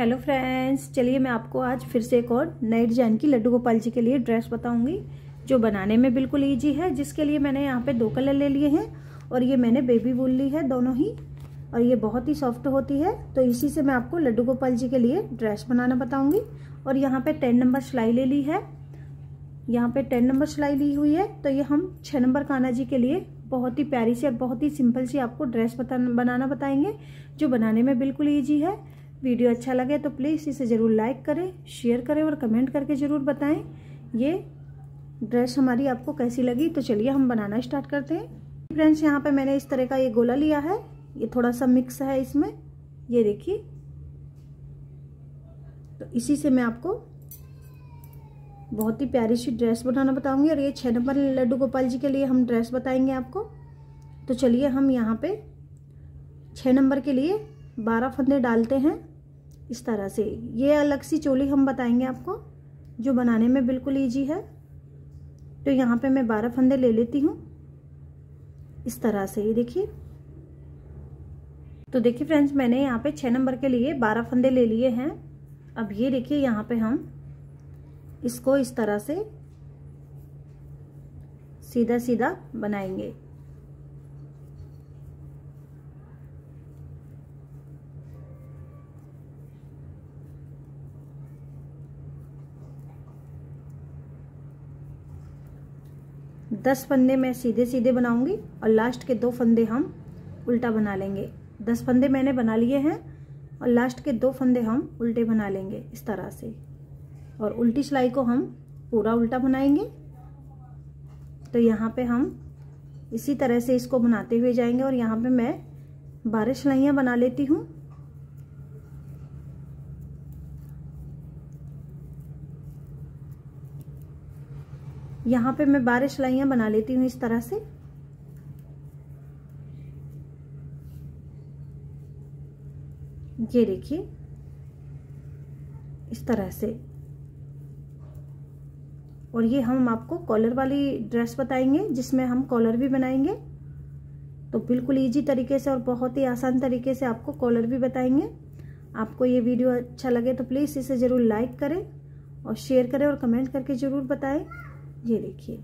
Hello friends चलिए मैं आपको आज फिर से एक और नए डिज़ाइन की लड्डू गोपाल जी के लिए ड्रेस बताऊँगी, जो बनाने में बिल्कुल इजी है, जिसके लिए मैंने यहाँ पे दो कलर ले लिए हैं और ये मैंने बेबी वूल ली है दोनों ही, और ये बहुत ही सॉफ्ट होती है। तो इसी से मैं आपको लड्डू गोपाल जी के लिए ड्रेस बनाना बताऊँगी। और यहाँ पे टेन नंबर सिलाई ले ली है। यहाँ पे टेन नंबर सिलाई ली हुई है। तो ये हम छः नंबर काना जी के लिए बहुत ही प्यारी सी और बहुत ही सिंपल सी आपको ड्रेस बनाना बताएँगे, जो बनाने में बिल्कुल ईजी है। वीडियो अच्छा लगे तो प्लीज़ इसे ज़रूर लाइक करें, शेयर करें और कमेंट करके ज़रूर बताएँ। ये ड्रेस हमारी आपको कैसी लगी? तो चलिए हम बनाना स्टार्ट करते हैं। फ्रेंड्स, यहाँ पे मैंने इस तरह का ये गोला लिया है। ये थोड़ा सा मिक्स है इसमें। ये देखिए। तो इसी से मैं आपको बहुत ही प्यारी सी ड्रेस बनाना बताऊँगी और ये छः नंबर लड्डू गोपाल जी के लिए हम ड्रेस बताएँगे आपको। तो चलिए हम यहाँ पे छः नंबर के लिए बारह फंदे डालते हैं। इस तरह से। ये अलग सी चोली हम बताएँगे आपको, जो बनाने में बिल्कुल ईजी है। तो यहाँ पे मैं बारह फंदे ले लेती हूँ। इस तरह से, ये देखिए। तो देखिए फ्रेंड्स मैंने यहाँ पे छः नंबर के लिए बारह फंदे ले लिए हैं। अब ये देखिए यहाँ पे हम इसको इस तरह से सीधा सीधा बनाएँगे। दस फंदे मैं सीधे सीधे बनाऊँगी और लास्ट के दो फंदे हम उल्टा बना लेंगे। दस फंदे मैंने बना लिए हैं और लास्ट के दो फंदे हम उल्टे बना लेंगे इस तरह से। और उल्टी सिलाई को हम पूरा उल्टा बनाएँगे। तो यहाँ पे हम इसी तरह से इसको बनाते हुए जाएँगे और यहाँ पे मैं बारह सिलाइयाँ बना लेती हूँ। यहाँ पे मैं बारह सिलाइयाँ बना लेती हूँ इस तरह से। ये देखिए, इस तरह से। और ये हम आपको कॉलर वाली ड्रेस बताएँगे, जिसमें हम कॉलर भी बनाएँगे। तो बिल्कुल इजी तरीके से और बहुत ही आसान तरीके से आपको कॉलर भी बताएँगे। आपको ये वीडियो अच्छा लगे तो प्लीज़ इसे ज़रूर लाइक करें और शेयर करें और कमेंट करके ज़रूर बताएँ। ये देखिए।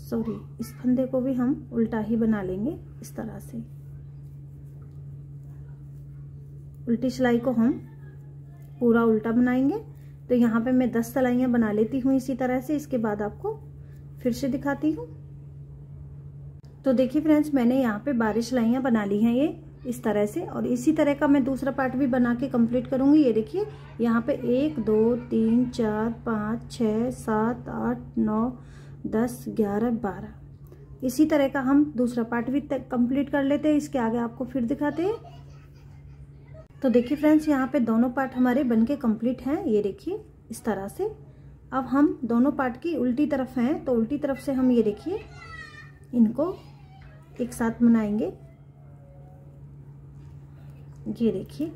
सॉरी इस फंदे को भी हम उल्टा ही बना लेंगे इस तरह से। उल्टी सिलाई को हम पूरा उल्टा बनाएँगे। तो यहाँ पे मैं दस सिलाइयाँ बना लेती हूँ इसी तरह से, इसके बाद आपको फिर से दिखाती हूँ। तो देखिए फ्रेंड्स, मैंने यहाँ पे बारह सिलाइयाँ बना ली हैं ये। इस तरह से। और इसी तरह का मैं दूसरा पार्ट भी बना के कंप्लीट करूँगी। ये देखिए, यहाँ पे एक, दो, तीन, चार, पाँच छ सात, आठ, नौ, दस, ग्यारह, बारह। इसी तरह का हम दूसरा पार्ट भी कंप्लीट कर लेते हैं। इसके आगे आपको फिर दिखाते हैं। तो देखिए फ्रेंड्स यहाँ पे दोनों पार्ट हमारे बन के कंप्लीट हैं। ये देखिए, इस तरह से। अब हम दोनों पार्ट की उल्टी तरफ़ हैं। तो उल्टी तरफ़ से हम ये देखिए, इनको एक साथ बनाएँगे। ये देखिए।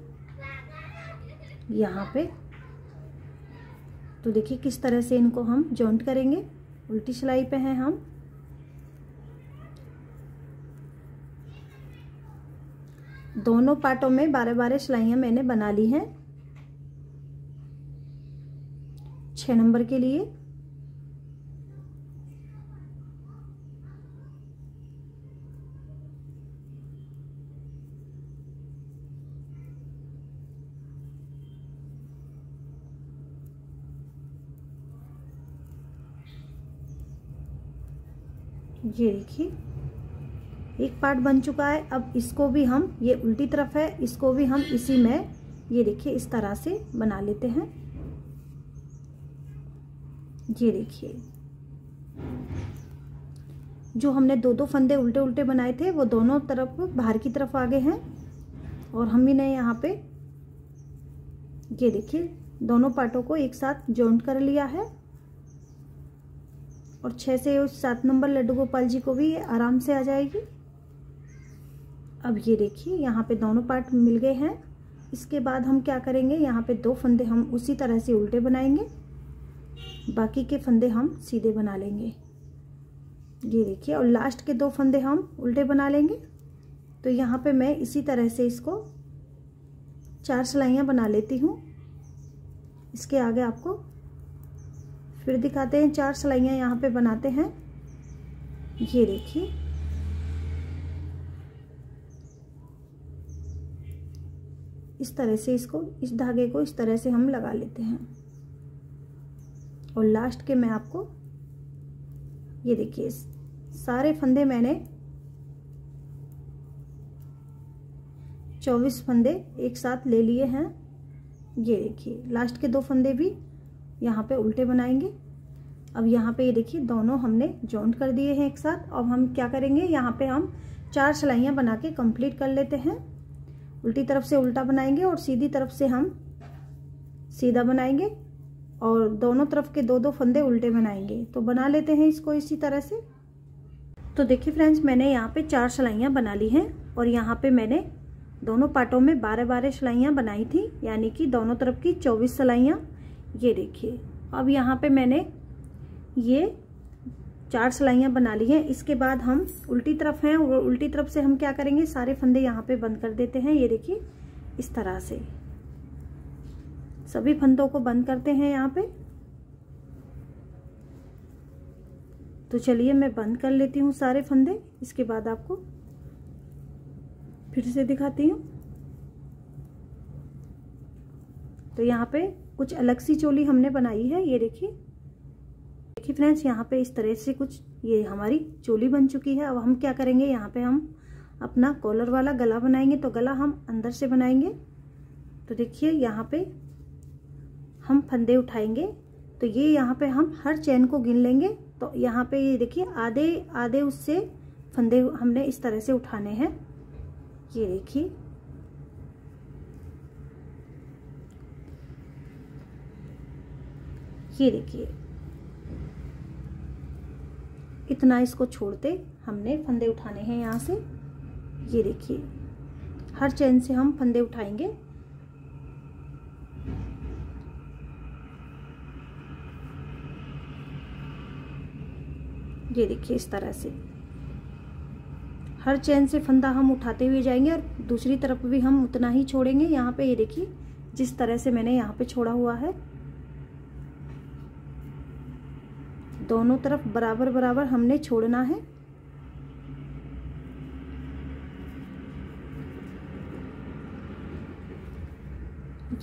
यहाँ पे। तो देखिए किस तरह से इनको हम जॉइंट करेंगे। उल्टी सिलाई पे हैं हम। दोनों पार्टों में बारह बारह सिलाइयाँ मैंने बना ली हैं। छः नंबर के लिए। ये देखिए, एक पार्ट बन चुका है, अब इसको भी हम, ये उल्टी तरफ़ है, इसको भी हम इसी में, ये देखिए, इस तरह से बना लेते हैं। ये देखिए, जो हमने दो दो फंदे उल्टे उल्टे बनाए थे, वो दोनों तरफ़, बाहर की तरफ़ आ गए हैं, और हम भी ने यहाँ पे, ये देखिए, दोनों पार्टों को एक साथ जॉइंट कर लिया है। और छः से उस सात नंबर लड्डू गोपाल जी को भी आराम से आ जाएगी। अब ये देखिए, यहाँ पे दोनों पार्ट मिल गए हैं। इसके बाद हम क्या करेंगे? यहाँ पे दो फंदे हम उसी तरह से उल्टे बनाएँगे। बाकी के फंदे हम सीधे बना लेंगे। ये देखिए, और लास्ट के दो फंदे हम उल्टे बना लेंगे। तो यहाँ पे मैं इसी तरह से इसको चार सिलाइयाँ बना लेती हूँ। इसके आगे आपको फिर दिखाते हैं, चार सिलाइयाँ यहाँ पे बनाते हैं। ये देखिए। इस तरह से इसको, इस धागे को इस तरह से हम लगा लेते हैं। और लास्ट के मैं आपको, ये देखिए सारे फंदे मैंने, चौबीस फंदे एक साथ ले लिए हैं। ये देखिए लास्ट के दो फंदे भी यहाँ पे उल्टे बनाएँगे। अब यहाँ पे ये देखिए, दोनों हमने जॉइंट कर दिए हैं एक साथ। अब हम क्या करेंगे, यहाँ पे हम चार सिलाइयाँ बना के कंप्लीट कर लेते हैं। उल्टी तरफ़ से उल्टा बनाएँगे और सीधी तरफ़ से हम सीधा बनाएँगे और दोनों तरफ़ के दो दो फंदे उल्टे बनाएँगे। तो बना लेते हैं इसको इसी तरह से। तो देखिए फ्रेंड्स मैंने यहाँ पे चार सिलाइयाँ बना ली हैं और यहाँ पे मैंने दोनों पार्टों में बारह बारह सिलाइयाँ बनाई थी, यानी कि दोनों तरफ़ की चौबीस सिलाइयाँ। ये देखिए, अब यहाँ पे मैंने ये चार सिलाइयाँ बना ली हैं। इसके बाद हम उल्टी तरफ़ हैं और उल्टी तरफ़ से हम क्या करेंगे? सारे फंदे यहाँ पे बंद कर देते हैं। ये देखिए, इस तरह से। सभी फंदों को बंद करते हैं यहाँ पे। तो चलिए मैं बंद कर लेती हूँ सारे फंदे। इसके बाद आपको फिर से दिखाती हूँ। तो यहाँ पे कुछ अलग सी चोली हमने बनाई है, ये देखिए। देखिए फ्रेंड्स यहाँ पे इस तरह से कुछ, ये हमारी चोली बन चुकी है। अब हम क्या करेंगे, यहाँ पे हम अपना कॉलर वाला गला बनाएँगे। तो गला हम अंदर से बनाएँगे। तो देखिए, यहाँ पे हम फंदे उठाएँगे। तो ये यहाँ पे हम हर चैन को गिन लेंगे। तो यहाँ पे ये देखिए, आधे आधे उससे फंदे हमने इस तरह से उठाने हैं। ये देखिए। ये देखिए। इतना इसको छोड़ते हमने फंदे उठाने हैं यहाँ से। ये देखिए, हर चैन से हम फंदे उठाएँगे। ये देखिए इस तरह से। हर चैन से फंदा हम उठाते हुए जाएँगे और दूसरी तरफ़ भी हम उतना ही छोड़ेंगे। यहाँ पे ये देखिए, जिस तरह से मैंने यहाँ पे छोड़ा हुआ है। दोनों तरफ़ बराबर बराबर हमने छोड़ना है।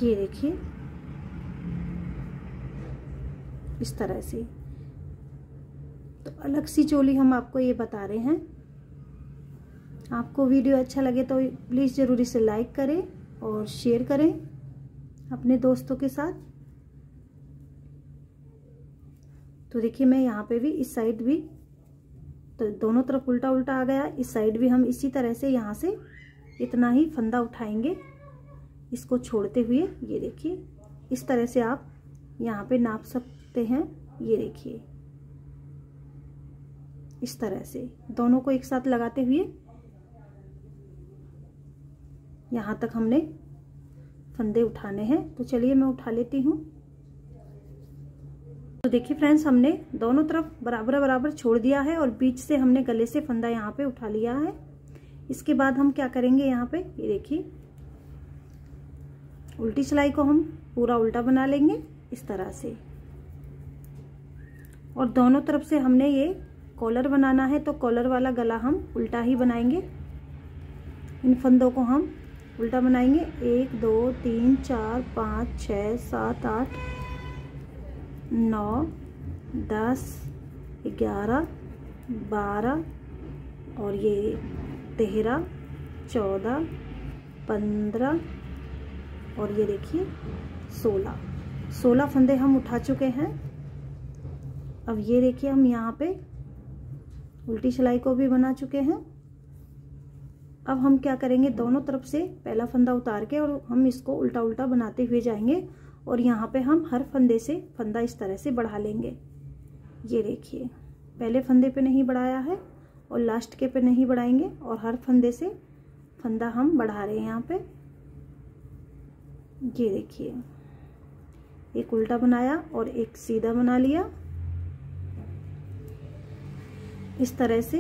ये देखिए। इस तरह से। तो अलग सी चोली हम आपको ये बता रहे हैं। आपको वीडियो अच्छा लगे तो प्लीज़ ज़रूर इसे लाइक करें और शेयर करें अपने दोस्तों के साथ। तो देखिए मैं यहाँ पे भी इस साइड भी तो दोनों तरफ़ उल्टा उल्टा आ गया। इस साइड भी हम इसी तरह से यहाँ से इतना ही फंदा उठाएँगे इसको छोड़ते हुए। ये देखिए, इस तरह से आप यहाँ पे नाप सकते हैं। ये देखिए, इस तरह से दोनों को एक साथ लगाते हुए यहाँ तक हमने फंदे उठाने हैं। तो चलिए मैं उठा लेती हूँ। तो देखिए फ्रेंड्स हमने दोनों तरफ़ बराबर बराबर छोड़ दिया है और बीच से हमने गले से फंदा यहाँ पे उठा लिया है। इसके बाद हम क्या करेंगे यहाँ पे? ये देखिए। उल्टी सिलाई को हम पूरा उल्टा बना लेंगे इस तरह से। और दोनों तरफ़ से हमने ये कॉलर बनाना है तो कॉलर वाला गला हम उल्टा ही बनाएँगे। इन फंदों को हम उल्टा बनाएँगे। एक, दो, तीन, चार, पाँच, छ, सात, आठ नौ, दस, ग्यारह, बारह और ये तेरह, चौदह, पंद्रह और ये देखिए सोलह। सोलह फंदे हम उठा चुके हैं। अब ये देखिए हम यहाँ पे उल्टी सिलाई को भी बना चुके हैं। अब हम क्या करेंगे? दोनों तरफ़ से पहला फंदा उतार के और हम इसको उल्टा उल्टा बनाते हुए जाएँगे। और यहाँ पे हम हर फंदे से फंदा इस तरह से बढ़ा लेंगे। ये देखिए, पहले फंदे पे नहीं बढ़ाया है और लास्ट के पे नहीं बढ़ाएँगे और हर फंदे से फंदा हम बढ़ा रहे हैं यहाँ पे। ये देखिए, एक उल्टा बनाया और एक सीधा बना लिया। इस तरह से।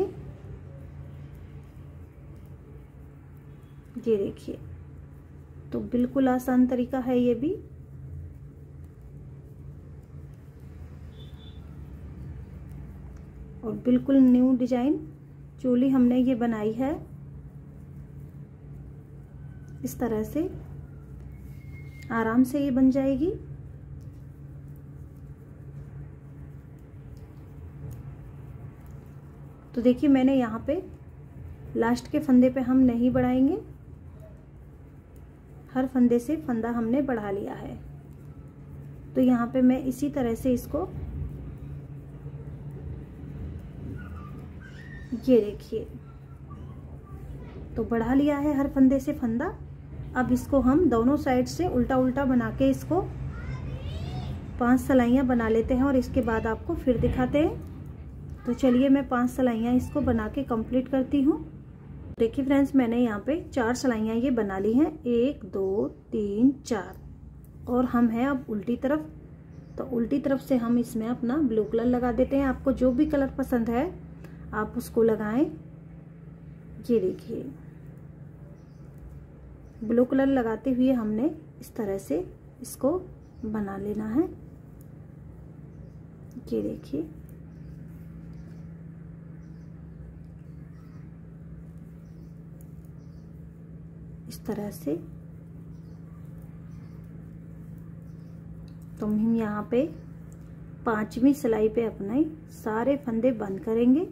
ये देखिए तो बिल्कुल आसान तरीका है ये भी। और बिल्कुल न्यू डिज़ाइन। चोली हमने ये बनाई है। इस तरह से आराम से ये बन जाएगी। तो देखिए, मैंने यहाँ पे लास्ट के फंदे पे हम नहीं बढ़ाएँगे। हर फंदे से फंदा हमने बढ़ा लिया है। तो यहाँ पे मैं इसी तरह से इसको ये देखिए। तो बढ़ा लिया है हर फंदे से फंदा। अब इसको हम दोनों साइड से उल्टा उल्टा बना के इसको पाँच सलाइयाँ बना लेते हैं और इसके बाद आपको फिर दिखाते हैं। तो चलिए मैं पाँच सलाइयाँ इसको बना के कंप्लीट करती हूँ। देखिए फ्रेंड्स, मैंने यहाँ पे चार सलाइयाँ ये बना ली हैं। एक, दो, तीन, चार। और हम हैं अब उल्टी तरफ़। तो उल्टी तरफ़ से हम इसमें अपना ब्लू कलर लगा देते हैं। आपको जो भी कलर पसंद है आप उसको लगाएँ। ये देखिए। ब्लू कलर लगाते हुए हमने इस तरह से इसको बना लेना है। ये देखिए। इस तरह से। तो हम यहाँ पे पांचवी सिलाई पे अपने सारे फंदे बंद करेंगे।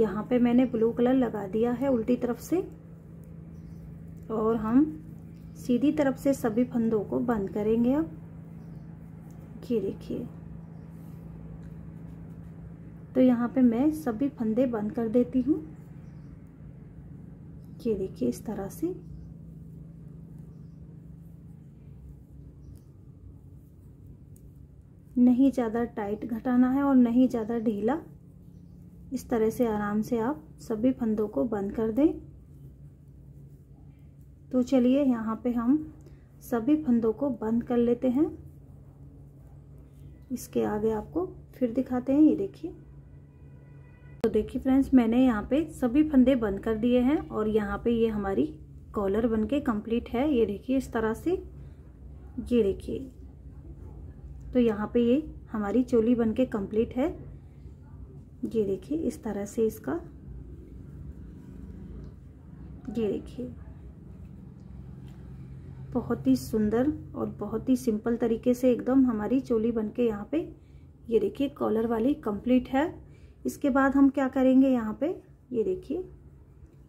यहाँ पे मैंने ब्लू कलर लगा दिया है उल्टी तरफ़ से। और हम सीधी तरफ़ से सभी फंदों को बंद करेंगे अब। ये देखिए। तो यहाँ पे मैं सभी फंदे बंद कर देती हूँ। ये देखिए इस तरह से। नहीं ज़्यादा टाइट घटाना है और नहीं ज़्यादा ढीला इस तरह से आराम से आप सभी फंदों को बंद कर दें। तो चलिए यहाँ पे हम सभी फंदों को बंद कर लेते हैं। इसके आगे आपको फिर दिखाते हैं, ये देखिए। तो देखिए फ्रेंड्स, मैंने यहाँ पे सभी फंदे बंद कर दिए हैं और यहाँ पे ये हमारी कॉलर बनके कंप्लीट है। ये देखिए इस तरह से। ये देखिए। तो यहाँ पे ये हमारी चोली बनके कंप्लीट है। ये देखिए, इस तरह से इसका, ये देखिए। बहुत ही सुंदर और बहुत ही सिंपल तरीके से एकदम हमारी चोली बनके यहाँ पे, ये देखिए कॉलर वाली कंप्लीट है। इसके बाद हम क्या करेंगे यहाँ पे? ये देखिए,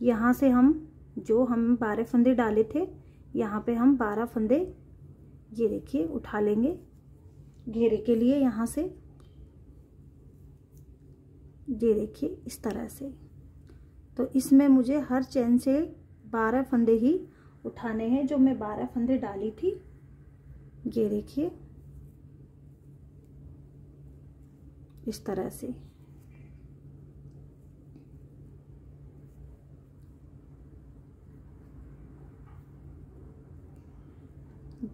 यहाँ से हम जो हम बारह फंदे डाले थे, यहाँ पे हम बारह फंदे, ये देखिए, उठा लेंगे। घेरे के लिए यहाँ से ये देखिए, इस तरह से। तो इसमें मुझे हर चैन से बारह फंदे ही उठाने हैं, जो मैं बारह फंदे डाली थी। ये देखिए। इस तरह से।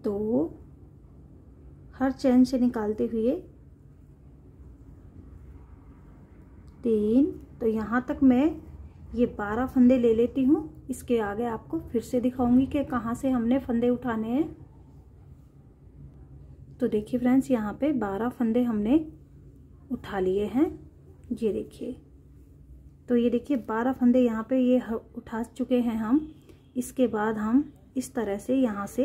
दो। हर चैन से निकालते हुए तीन तो यहाँ तक मैं ये बारह फंदे ले लेती हूँ। इसके आगे आपको फिर से दिखाऊँगी कि कहाँ से हमने फंदे उठाने हैं। तो देखिए फ्रेंड्स, यहाँ पे बारह फंदे हमने उठा लिए हैं। ये देखिए तो ये देखिए बारह फंदे यहाँ पे ये उठा चुके हैं हम। इसके बाद हम इस तरह से यहाँ से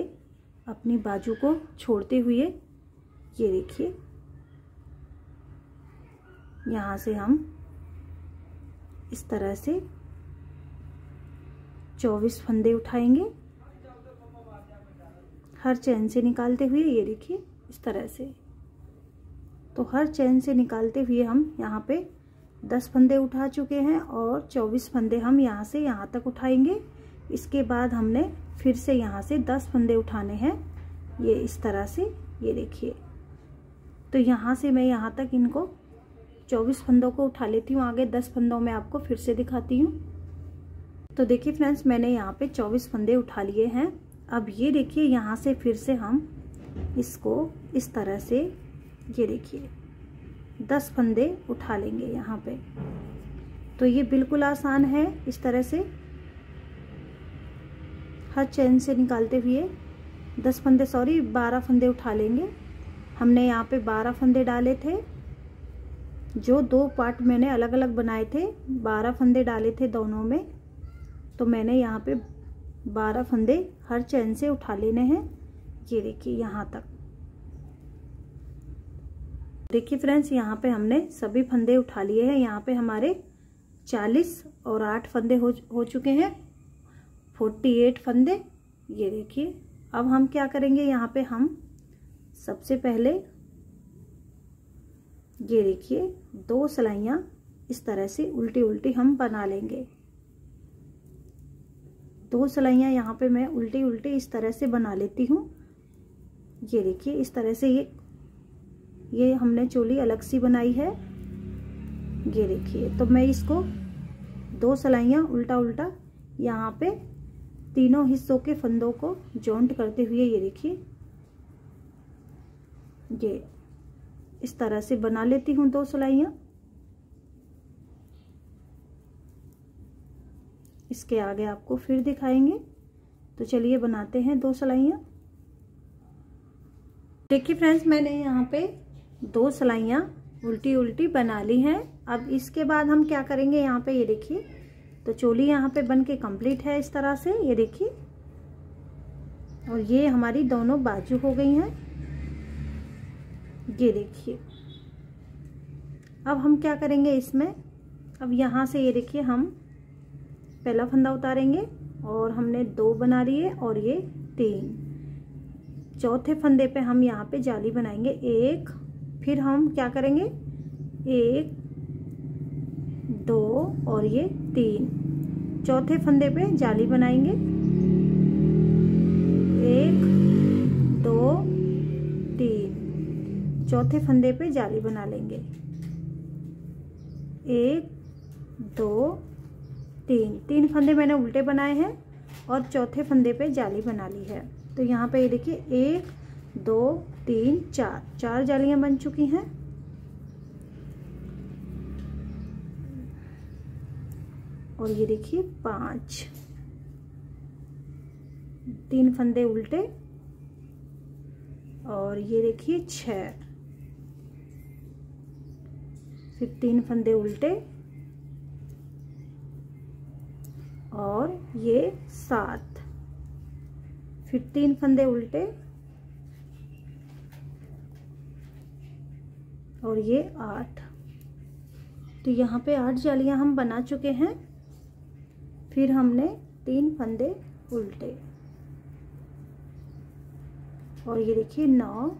अपनी बाजू को छोड़ते हुए, ये देखिए, यहाँ से हम इस तरह से चौबीस फंदे उठाएँगे। हर चैन से निकालते हुए, ये देखिए, इस तरह से। तो हर चैन से निकालते हुए हम यहाँ पे दस फंदे उठा चुके हैं और चौबीस फंदे हम यहाँ से यहाँ तक उठाएँगे। इसके बाद हमने फिर से यहाँ से दस फंदे उठाने हैं। ये इस तरह से, ये देखिए। तो यहाँ से मैं यहाँ तक इनको चौबीस फंदों को उठा लेती हूँ, आगे दस फंदों में आपको फिर से दिखाती हूँ। तो देखिए फ्रेंड्स, मैंने यहाँ पे चौबीस फंदे उठा लिए हैं। अब ये देखिए, यहाँ से फिर से हम इसको इस तरह से, ये देखिए, दस फंदे उठा लेंगे यहाँ पे। तो ये बिल्कुल आसान है इस तरह से। हर चैन से निकालते हुए दस फंदे, सॉरी, बारह फंदे उठा लेंगे। हमने यहाँ पे बारह फंदे डाले थे। जो दो पार्ट मैंने अलग अलग बनाए थे, बारह फंदे डाले थे दोनों में तो मैंने यहाँ पे बारह फंदे हर चैन से उठा लेने हैं। ये देखिए यहाँ तक। देखिए फ्रेंड्स, यहाँ पे हमने सभी फंदे उठा लिए हैं। यहाँ पे हमारे चालीस और आठ फंदे हो हो चुके हैं। फोर्टी एट फंदे। ये देखिए, अब हम क्या करेंगे? यहाँ पे हम सबसे पहले ये देखिए, दो सिलाइयाँ इस तरह से उल्टी उल्टी हम बना लेंगे। दो सिलाइयाँ यहाँ पे मैं उल्टी उल्टी इस तरह से बना लेती हूँ। ये देखिए, इस तरह से ये ये हमने चोली अलग सी बनाई है। ये देखिए तो मैं इसको दो सिलाइयाँ उल्टा उल्टा यहाँ पे तीनों हिस्सों के फंदों को जॉइंट करते हुए ये देखिए। ये इस तरह से बना लेती हूँ दो सिलाइयाँ। इसके आगे आपको फिर दिखाएँगे। तो चलिए बनाते हैं दो सिलाइयाँ। देखिए फ्रेंड्स, मैंने यहाँ पे दो सिलाइयाँ उल्टी उल्टी बना ली हैं। अब इसके बाद हम क्या करेंगे यहाँ पे, ये देखिए। तो चोली यहाँ पे बन के कंप्लीट है इस तरह से, ये देखिए। और ये हमारी दोनों बाजू हो गई हैं। ये देखिए। अब हम क्या करेंगे इसमें? अब यहाँ से ये देखिए, हम पहला फंदा उतारेंगे और हमने दो बना लिए और ये तीन। चौथे फंदे पे हम यहाँ पे जाली बनाएँगे, एक। फिर हम क्या करेंगे? एक, दो और ये तीन। चौथे फंदे पे जाली बनाएँगे, एक चौथे फंदे पे जाली बना लेंगे। एक, दो, तीन। तीन फंदे मैंने उल्टे बनाए हैं और चौथे फंदे पे जाली बना ली है। तो यहाँ पे ये देखिए, एक, दो, तीन, चार। चार जालियाँ बन चुकी हैं। और ये देखिए, पाँच। तीन फंदे उल्टे। और ये देखिए, छ। फिर तीन फंदे उल्टे। और ये सात। फिर तीन फंदे उल्टे। और ये आठ। तो यहाँ पे आठ जालियाँ हम बना चुके हैं। फिर हमने तीन फंदे उल्टे। और ये देखिए नौ।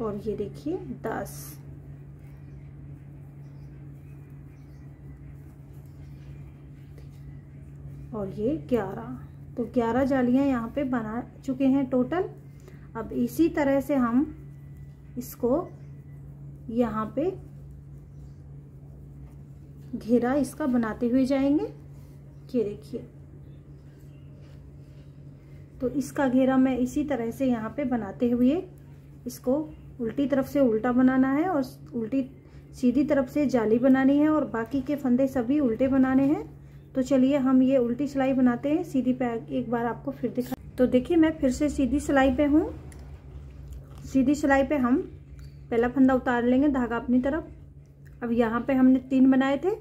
और ये देखिए, दस। और ये ग्यारह। तो ग्यारह जालियाँ यहाँ पे बना चुके हैं टोटल। अब इसी तरह से हम इसको यहाँ पे घेरा इसका बनाते हुए जाएँगे। ये देखिए। तो इसका घेरा मैं इसी तरह से यहाँ पे बनाते हुए इसको उल्टी तरफ़ से उल्टा बनाना है और उल्टी सीधी तरफ़ से जाली बनानी है और बाकी के फंदे सभी उल्टे बनाने हैं। तो चलिए हम ये उल्टी सिलाई बनाते हैं। सीधी पे एक बार आपको फिर दिखा तो देखिए मैं फिर से सीधी सिलाई पे हूँ। सीधी सिलाई पे हम पहला फंदा उतार लेंगे धागा अपनी तरफ़। अब यहाँ पे हमने तीन बनाए थे।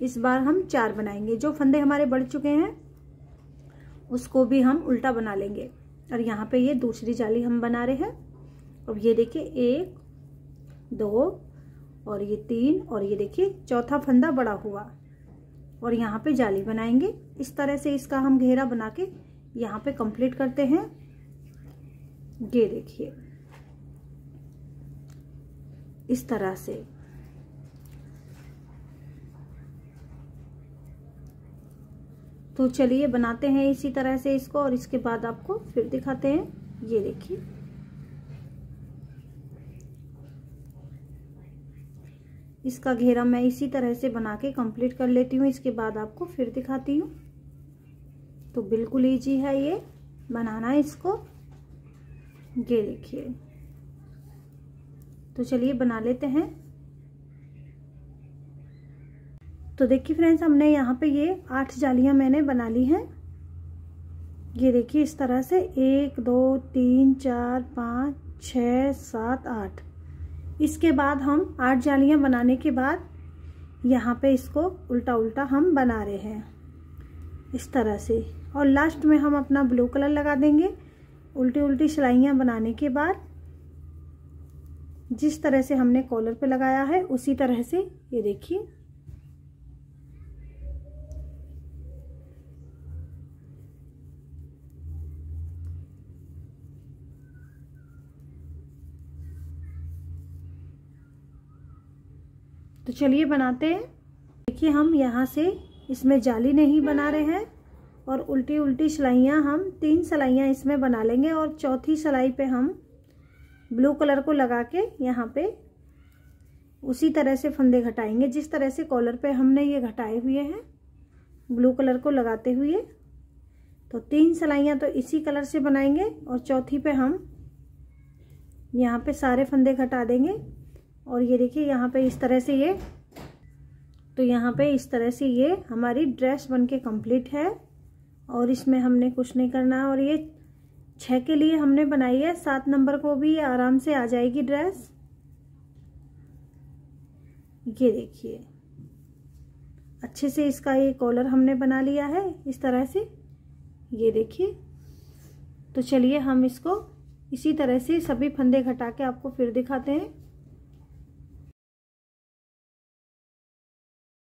इस बार हम चार बनाएँगे। जो फंदे हमारे बढ़ चुके हैं, उसको भी हम उल्टा बना लेंगे। और यहाँ पे ये दूसरी जाली हम बना रहे हैं। अब ये देखिए एक, दो, और ये तीन, और ये देखिए चौथा फंदा बड़ा हुआ। और यहाँ पे जाली बनाएँगे। इस तरह से इसका हम घेरा बना के यहाँ पे कंप्लीट करते हैं। ये देखिए। इस तरह से। तो चलिए बनाते हैं इसी तरह से इसको, और इसके बाद आपको फिर दिखाते हैं। ये देखिए। इसका घेरा मैं इसी तरह से बना के कंप्लीट कर लेती हूँ। इसके बाद आपको फिर दिखाती हूँ। तो बिल्कुल ईजी है ये। बनाना इसको। ये देखिए। तो चलिए बना लेते हैं। तो देखिए फ्रेंड्स हमने यहाँ पे ये आठ जालियाँ मैंने बना ली हैं। ये देखिए इस तरह से एक, दो, तीन, चार, पाँच, छ, सात, आठ। इसके बाद हम आठ जालियाँ बनाने के बाद यहाँ पे इसको उल्टा उल्टा हम बना रहे हैं, इस तरह से। और लास्ट में हम अपना ब्लू कलर लगा देंगे उल्टी उल्टी सिलाइयाँ बनाने के बाद जिस तरह से हमने कॉलर पे लगाया है, उसी तरह से, ये देखिए। चलिए बनाते हैं। देखिए, हम यहाँ से इसमें जाली नहीं बना रहे हैं और उल्टी उल्टी सिलाइयाँ हम, तीन सिलाइयाँ इसमें बना लेंगे और चौथी सिलाई पे हम ब्लू कलर को लगा के यहाँ पे उसी तरह से फंदे घटाएँगे। जिस तरह से कॉलर पे हमने ये घटाए हुए हैं, ब्लू कलर को लगाते हुए तो तीन सिलाइयाँ तो इसी कलर से बनाएँगे और चौथी पे हम यहाँ पे सारे फंदे घटा देंगे। और ये देखिए, यहाँ पे इस तरह से ये तो यहाँ पे इस तरह से ये हमारी ड्रेस बन के कंप्लीट है। और इसमें हमने कुछ नहीं करना। और ये छः के लिए हमने बनाई है। सात नंबर को भी आराम से आ जाएगी ड्रेस ये देखिए, अच्छे से इसका ये कॉलर हमने बना लिया है इस तरह से। ये देखिए तो चलिए हम इसको इसी तरह से सभी फंदे घटा के आपको फिर दिखाते हैं।